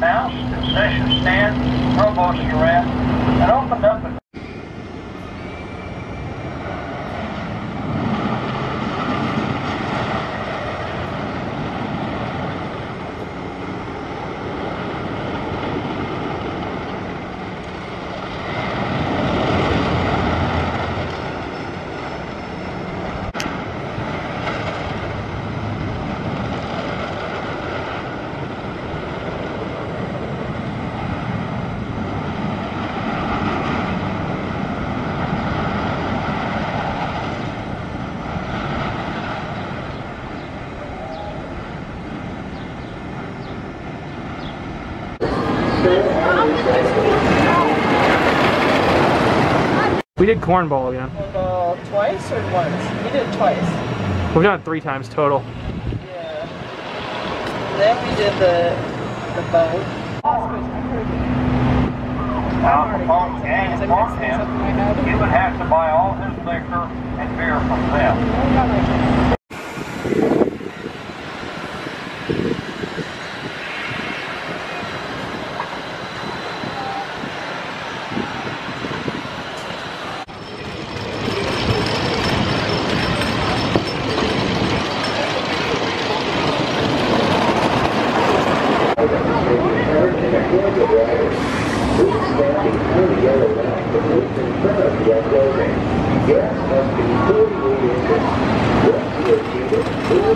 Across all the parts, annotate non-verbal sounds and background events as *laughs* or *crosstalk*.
bathhouse, concession stand, rowboat giraffe, and opened up a We did cornball again. Well, twice or once? We did it twice. We've done it three times total. Yeah. Then we did the the boat. Now, Capone gang informed him he would have to buy all his liquor and beer from them.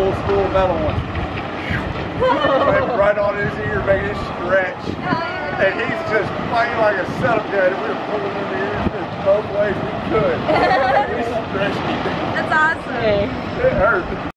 old school metal ones. Went right on his ear, making it stretch. And he's just fighting like a setup guy. We were pulling in the ears just both ways we could. *laughs* we stretched it. That's awesome. It hurt.